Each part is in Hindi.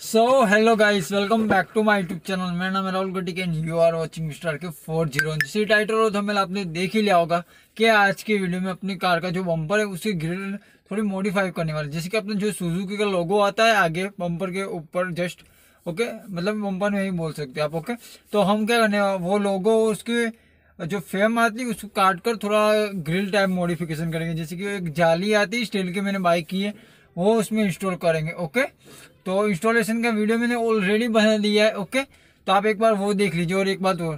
So hello guys welcome back to my YouTube channel मेरा नाम Rahul Gatik and you are watching mister K four zero जिसकी टाइटल और थंबनेल आपने देख ही लिया होगा कि आज की वीडियो में अपनी कार का जो बम्पर है उसकी ग्रिल थोड़ी मॉडिफाई करने वाले जैसे कि अपने जो सुजुकी का लोगो आता है आगे बम्पर के ऊपर जस्ट ओके मतलब बम्पर में ही बोल सकते आप ओके तो हम क्या करने वो लोगो उसके जो फेम आती है, उसको काट कर थोड़ा ग्रिल टाइप मॉडिफिकेशन करेंगे। जैसे कि एक जाली आती है स्टील की मैंने बाइक की है, वो उसमें इंस्टॉल करेंगे ओके तो इंस्टॉलेशन का वीडियो मैंने ऑलरेडी बना दिया है ओके तो आप एक बार वो देख लीजिए और एक बात और।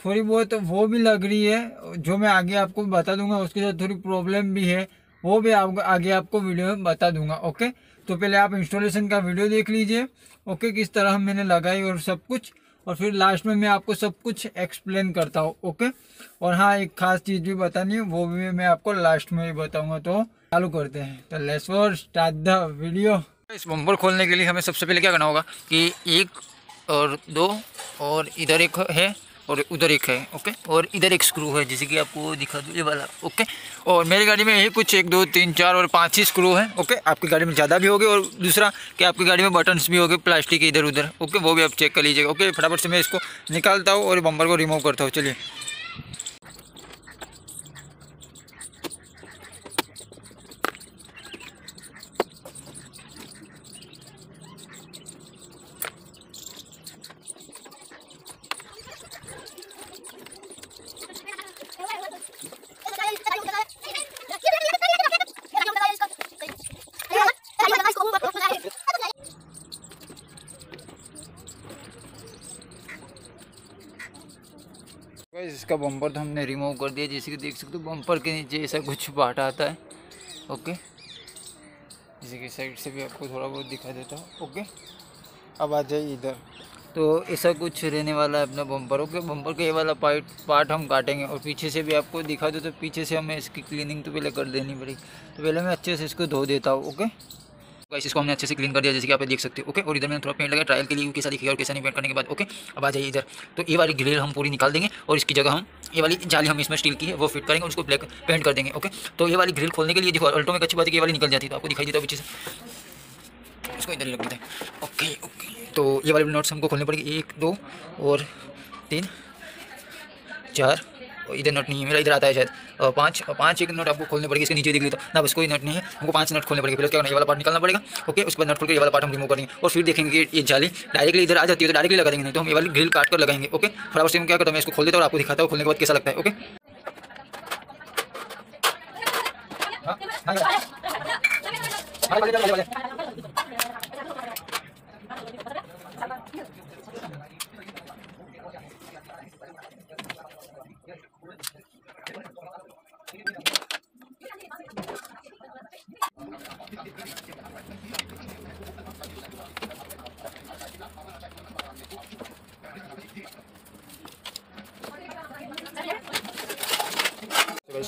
थोड़ी बहुत वो भी लग रही है, जो मैं आगे आपको बता दूँगा, उसके साथ थोड़ी प्रॉब्लम भी है, वो भी आप आगे आपको वीडियो में बता दूँगा ओके तो पहले आप इंस्टॉलेशन का वीडियो देख लीजिए ओके किस तरह मैंने लगाई और सब कुछ, और फिर लास्ट में मैं आपको सब कुछ एक्सप्लेन करता हूँ ओके और हाँ एक खास चीज़ भी बतानी है, वो भी मैं आपको लास्ट में ही बताऊँगा तो चालू करते हैं। तो let's for start the video इस बम्पर खोलने के लिए हमें सबसे पहले क्या करना होगा कि एक और दो और इधर एक है और उधर एक है, ओके? और इधर एक स्क्रू है, जैसे कि आपको दिखा दूँ, ये वाला, ओके? और मेरी गाड़ी में यही कुछ एक, दो, तीन, चार और पाँच ही स्क्रू है, ओके? आपकी गाड़ी में ज़्यादा भी होगी और दूसरा कि आपकी गाड़ी में बटन्स भी होंगे प्लास्टिक के इधर उधर, ओके? वो भी आप चेक कर लीजिएगा, ओके? फटाफट से मैं इसको निकालता हूँ और बम्पर को रिमूव करता हूँ, चलिए। इसका बम्पर तो हमने रिमूव कर दिया, जैसे कि देख सकते हो बम्पर के नीचे ऐसा कुछ बाट आता है। ओके जैसे कि साइड से भी आपको थोड़ा बहुत दिखा देता हूँ। ओके अब आ जाइए इधर। तो ऐसा कुछ रहने वाला है अपना बम्पर ओके बम्पर का ये वाला पार्ट पार्ट हम काटेंगे और पीछे से भी आपको दिखा दो तो पीछे से हमें इसकी क्लीनिंग तो पहले कर देनी पड़ेगी। तो पहले मैं अच्छे से इसको धो देता हूँ ओके गाइस इसको हमने अच्छे से क्लीन कर दिया, जैसे कि आप देख सकते हो ओके और इधर मैंने थोड़ा पेंट लगा ट्रायल के लिए कैसा दिखेगा और कैसा नहीं पेंट करने के बाद ओके अब आ जाइए इधर। तो ये वाली ग्रिल हम पूरी निकाल देंगे, और इसकी जगह हम ये वाली जाली हम इसमें स्टील की है, वो फिट करेंगे उसको ब्लैक पेंट कर देंगे ओके तो ये वाली ग्रिल खोलने के लिए देखो, अल्टो में अच्छी बात है कि ये वाली निकल जाती है तो आपको दिखाई देता है पीछे से। इसको इधर देते हैं। ओके ओके तो ये वाली नोट्स हमको खोलने पड़ेगी। एक, दो, और तीन, चार इधर नट नहीं है मेरा इधर आता है शायद पाँच पाँच एक नट आपको खोलने पड़ेगी इसके नीचे देख लेता ना बस कोई नट नहीं है हमको पाँच नट खोलने पड़ेगा फिर करना ये वाला पार्ट निकालना पड़ेगा ओके उसके बाद नट खोल के ये वाला पार्ट हम रिमूव करेंगे और फिर देखेंगे कि ये जाली डायरेक्टली इधर आ जाती है तो डायरेक्टली लगा देंगे नहीं तो हम ये वाली ग्रिल काट कर लगाएँगे ओके फटाफट से हम क्या करता हूँ इसको खोल देता हूँ और आपको दिखाता हूँ खोलने के बाद कैसा लगता है ओके हाँ, हाँ,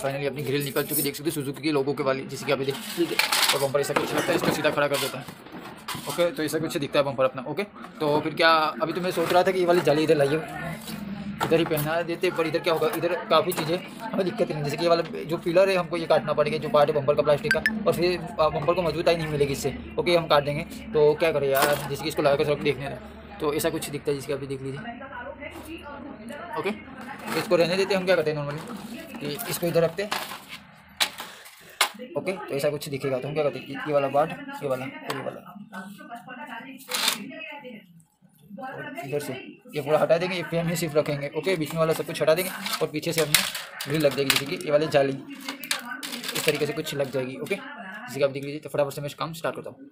फाइनली अपनी ग्रिल निकल चुकी, देख सकते हो सुजुकी के लोगों के वाली, जैसे कि आप देख ठीक है। और बम्पर ऐसा कुछ लगता है, इसको सीधा खड़ा कर देता है। ओके तो ऐसा कुछ दिखता है बम्पर अपना ओके तो फिर क्या, अभी तो मैं सोच रहा था कि ये वाली जाली इधर लाइए। इधर ही पहना देते, पर इधर क्या होगा, इधर काफ़ी चीज़ें, हमें दिक्कत नहीं जैसे कि ये वाला, जो पिलर है, हमको ये काटना पड़ेगा, जो पार्ट है बम्पर का प्लास्टिक का। और फिर बम्पर को मजबूताई नहीं मिलेगी इससे। ओके हम काट देंगे। तो क्या करें यार, जैसे कि इसको लगा कर देखने दें तो ऐसा कुछ दिखता है जिसके अभी देख लीजिए। ओके तो इसको रहने देते हम क्या करते हैं नॉर्मली कि इसको इधर रखते ओके तो ऐसा कुछ दिखेगा तो हम क्या करते ये वाला पार्ट ये वाला ये वाला। इधर से, ये पूरा हटा देंगे, ये फ्रेम ही सिर्फ़ रखेंगे। ओके, बीच में वाला सब कुछ हटा देंगे और पीछे से हमने ग्रिल लग जाएगी, जैसे कि ये वाली जाली। इस तरीके से कुछ लग जाएगी, ओके? जैसे कि आप देख लीजिए तो फटाफट से मैं काम स्टार्ट करता हूँ।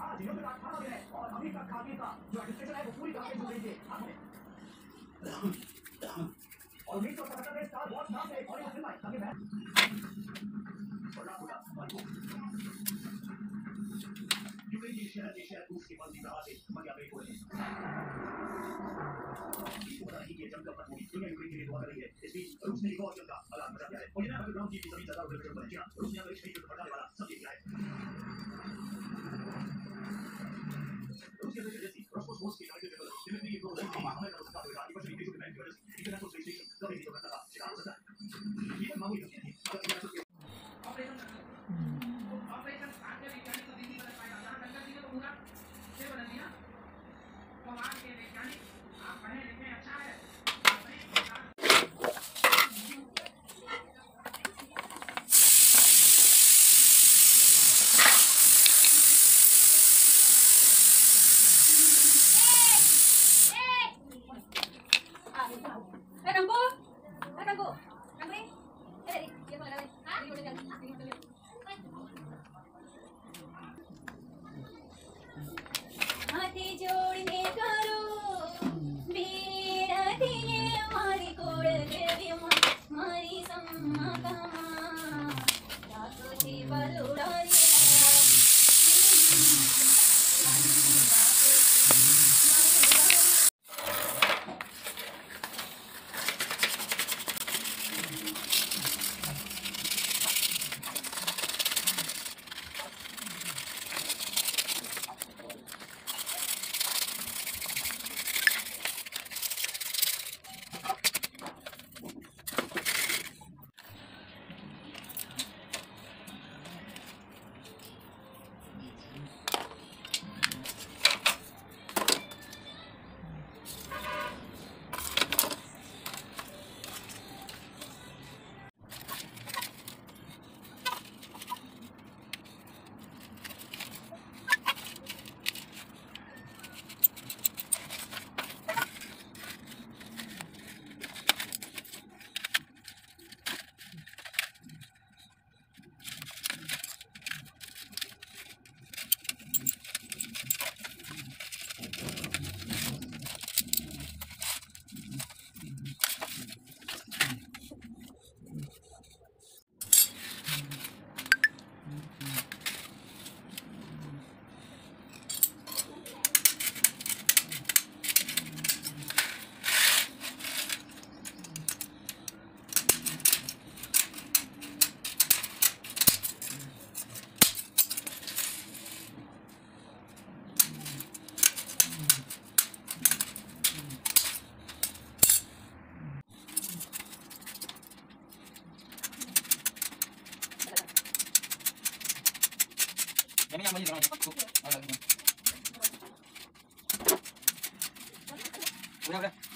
आज युद्ध का अठारह दिन है और अभी तक खाकी का जो एडमिनिस्ट्रेशन है वो पूरी तरह से जुड़ रही है और उन्नीस सौ सतहत्तर में स्टार वॉच नाम से एक और फ़िल्म आई तभी मैं यूएई शहर के शहर रूस के बंदी रहा से मज़ा बेट हुए ये जमकर पर पूरी दुनिया यूक्रेन के लिए दुआ कर रही है इस बीच रूस ने एक और जंग का अलार्म बजा दिया है और ये ना अंडरग्राउंड की सभी जगह उधर बच्चियाँ रूस ने अंतरिक्ष में युद्ध बढ़ाने वाला सब देख लिया है busques 不要不就，走，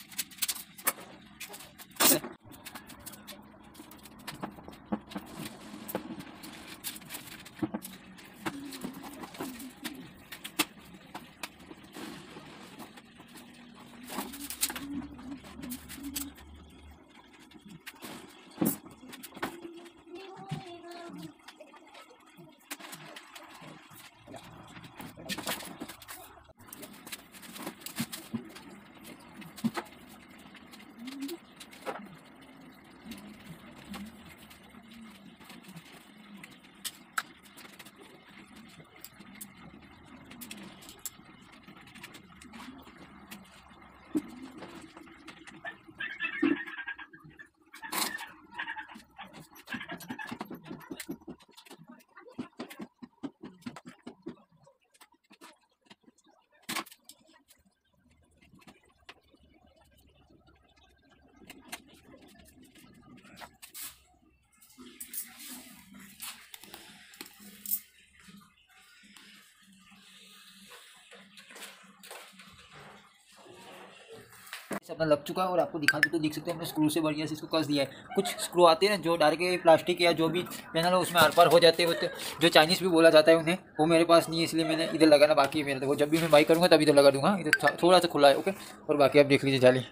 अपना लग चुका है और आपको दिखा दूँ तो देख सकते हैं, हमने स्क्रू से बढ़िया से इसको कस दिया है। कुछ स्क्रू आते हैं जो डायरेक्ट प्लास्टिक या जो भी पैनल हो, उसमें आर पार हो जाते होते जो चाइनीज़ भी बोला जाता है उन्हें, वो मेरे पास नहीं है, इसलिए मैंने इधर लगाना बाकी है मेरे तो वो जब भी मैं बाई करूँगा, तभी इधर लगा दूँगा। इधर थोड़ा सा खुला है ओके और बाकी आप देख लीजिए जाली।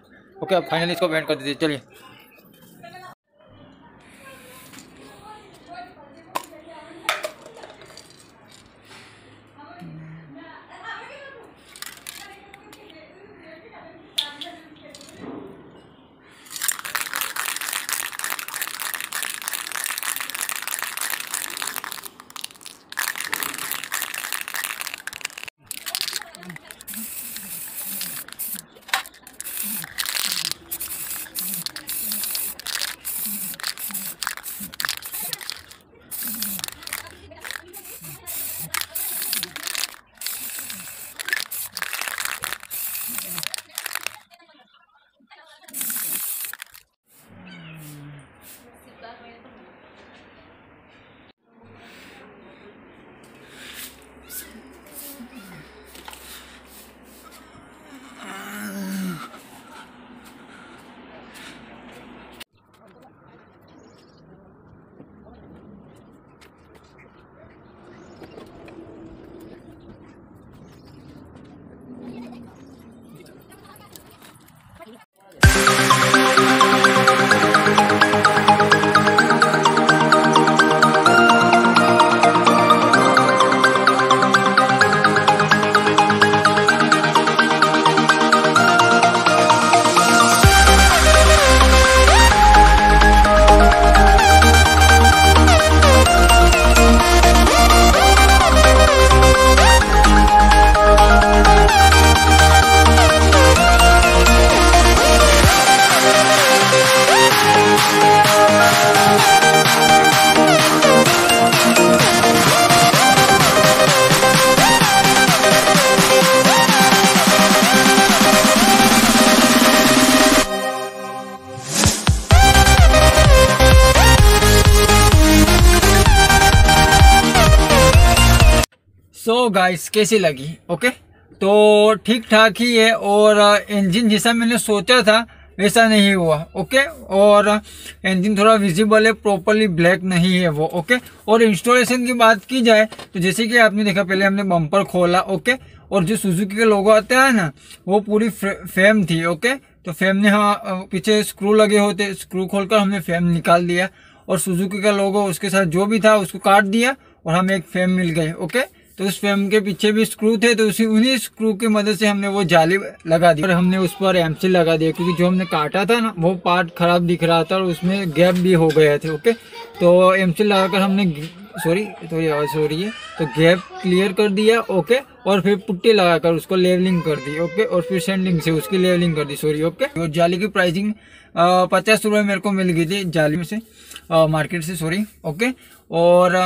ओके आप फाइनली इसको बैंड कर दीजिए, चलिए। गाइस कैसी लगी? ओके तो ठीक ठाक ही है और इंजन जैसा मैंने सोचा था, वैसा नहीं हुआ ओके और इंजन थोड़ा विजिबल है प्रॉपरली ब्लैक नहीं है वो ओके और इंस्टॉलेशन की बात की जाए तो जैसे कि आपने देखा, पहले हमने बम्पर खोला ओके और जो सुजुकी के लोगो आते हैं ना, वो पूरी फेम थी ओके तो फेम ने हाँ पीछे स्क्रू लगे होते स्क्रू खोलकर हमने फेम निकाल दिया। और सुजुकी का लोगो उसके साथ जो भी था, उसको काट दिया और हमें एक फेम मिल गई ओके तो उस फ्रेम के पीछे भी स्क्रू थे तो उसी उन्हीं स्क्रू की मदद से हमने वो जाली लगा दी। और हमने उस पर एमसी लगा दिया, क्योंकि जो हमने काटा था ना, वो पार्ट खराब दिख रहा था और उसमें गैप भी हो गया थे ओके तो एमसी लगाकर हमने सॉरी थोड़ी आवाज़ हो रही है? तो गैप क्लियर कर दिया ओके और फिर पुट्टी लगाकर उसको लेवलिंग कर दी ओके और फिर सेंडिंग से उसकी लेवलिंग कर दी सॉरी ओके और जाली की प्राइसिंग पचास रुपये मेरे को मिल गई थी जाली में से मार्केट से सॉरी ओके और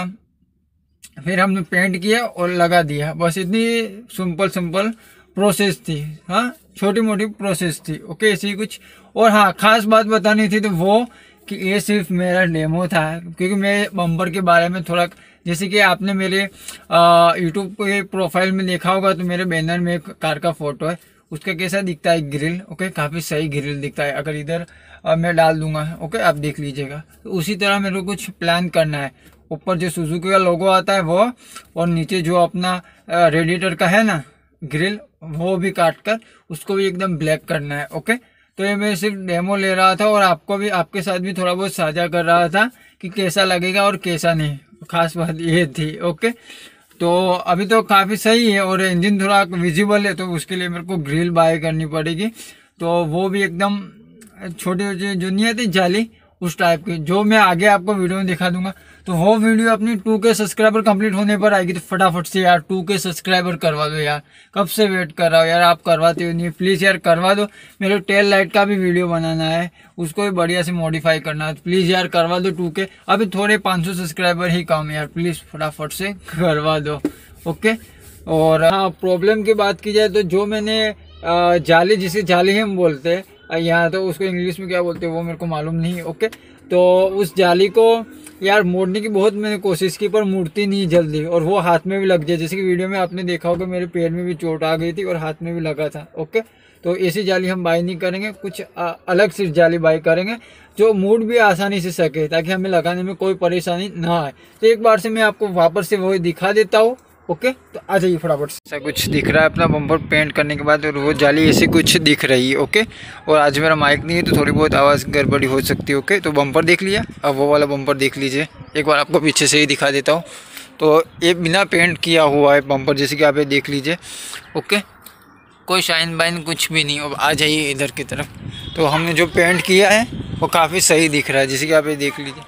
फिर हमने पेंट किया और लगा दिया। बस इतनी सिंपल सिंपल प्रोसेस थी। हाँ छोटी मोटी प्रोसेस थी। ओके ऐसी कुछ और हाँ खास बात बतानी थी तो वो कि ये सिर्फ़ मेरा डेमो था, क्योंकि मैं बम्पर के बारे में थोड़ा, जैसे कि आपने मेरे यूट्यूब के प्रोफ़ाइल में देखा होगा तो मेरे बैनर में एक कार का फ़ोटो है। उसका कैसा दिखता है? ग्रिल ओके काफ़ी सही ग्रिल दिखता है। अगर इधर मैं डाल दूँगा ओके आप देख लीजिएगा। तो उसी तरह मेरे को कुछ प्लान करना है। ऊपर जो सुजुकी का लोगो आता है वो, और नीचे जो अपना रेडिएटर का है ना ग्रिल वो भी काट कर उसको भी एकदम ब्लैक करना है ओके तो ये मैं सिर्फ़ डेमो ले रहा था और आपको भी, आपके साथ भी थोड़ा बहुत साझा कर रहा था कि कैसा लगेगा और कैसा नहीं। खास बात ये थी ओके तो अभी तो काफ़ी सही है और इंजन थोड़ा विजिबल है तो उसके लिए मेरे को ग्रिल बाय करनी पड़ेगी। तो वो भी एकदम, छोटी जो नहीं आती, जाली, उस टाइप की, जो मैं आगे आपको वीडियो में दिखा दूँगा। तो वो वीडियो अपनी टू के सब्सक्राइबर कंप्लीट होने पर आएगी तो फटाफट से यार टू के सब्सक्राइबर करवा दो यार। कब से वेट कर रहा हो यार, आप करवाते हो नहीं प्लीज़ यार करवा दो। मेरे टेल लाइट का भी वीडियो बनाना है, उसको भी बढ़िया से मॉडिफाई करना है प्लीज़ यार करवा दो टू के अभी थोड़े पाँच सौ सब्सक्राइबर ही कम यार प्लीज़ फटाफट से करवा दो ओके और हाँ प्रॉब्लम की बात की जाए तो जो मैंने जाली, जिसे जाली हम बोलते हैं यहाँ तो उसको इंग्लिश में क्या बोलते हैं, वो मेरे को मालूम नहीं ओके तो उस जाली को यार मोड़ने की बहुत मैंने कोशिश की पर मुड़ती नहीं जल्दी और वो हाथ में भी लग जाए जैसे कि वीडियो में आपने देखा होगा मेरे पैर में भी चोट आ गई थी और हाथ में भी लगा था ओके? तो ऐसी जाली हम बाई नहीं करेंगे कुछ आ, अलग सी जाली बाई करेंगे जो मूड भी आसानी से सके ताकि हमें लगाने में कोई परेशानी ना आए। तो एक बार से मैं आपको वापस से वही दिखा देता हूँ। ओके? तो आ जाइए फटाफट ऐसा कुछ दिख रहा है अपना बम्पर पेंट करने के बाद, और वो जाली ऐसी कुछ दिख रही है, ओके? और आज मेरा माइक नहीं है तो थोड़ी बहुत आवाज़ गड़बड़ी हो सकती है, ओके? तो बम्पर देख लिया? अब वो वाला बम्पर देख लीजिए। एक बार आपको पीछे से ही दिखा देता हूँ। तो ये बिना पेंट किया हुआ है बम्पर, जैसे कि आप ये देख लीजिए, ओके? कोई शाइन बाइन कुछ भी नहीं, अब आ जाइए इधर की तरफ़। तो हमने जो पेंट किया है, वो काफ़ी सही दिख रहा है, जैसे कि आप ये देख लीजिए।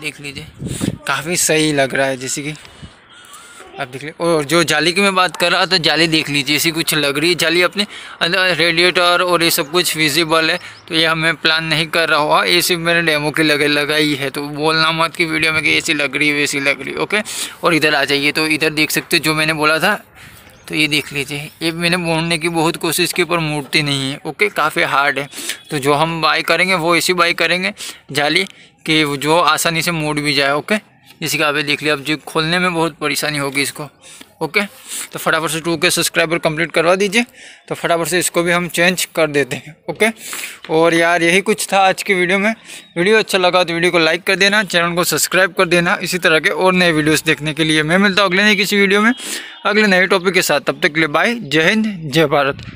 देख लीजिए, काफ़ी सही लग रहा है, जैसे कि आप देख लीजिए और जो जाली की मैं बात कर रहा था जाली देख लीजिए, ऐसी कुछ लग रही है जाली अपने अंदर। रेडिएटर और ये सब कुछ विजिबल है तो ये हमें प्लान नहीं कर रहा हुआ। ये सिर्फ़ मैंने डेमो की लगे, लगाई है तो बोलना मत कि वीडियो में कि ऐसी लग रही है, वैसी लग रही है ओके और इधर आ जाइए तो इधर देख सकते जो मैंने बोला था तो ये देख लीजिए। ये मैंने मोड़ने की बहुत कोशिश की, पर मूर्ति नहीं है ओके काफ़ी हार्ड है। तो जो हम बाई करेंगे, वो ऐसी बाई करेंगे जाली कि जो आसानी से मोड़ भी जाए ओके जैसे कि आप देख लिया अब जो खोलने में बहुत परेशानी होगी इसको। ओके? तो फटाफट से टू के सब्सक्राइबर कंप्लीट करवा दीजिए। तो फटाफट से इसको भी हम चेंज कर देते हैं। ओके? और यार, यही कुछ था आज की वीडियो में। वीडियो अच्छा लगा तो वीडियो को लाइक कर देना, चैनल को सब्सक्राइब कर देना। इसी तरह के और नए वीडियोस देखने के लिए मैं मिलता हूँ अगले नए किसी वीडियो में। अगले नए टॉपिक के साथ, तब तक के लिए बाय। जय हिंद, जय भारत।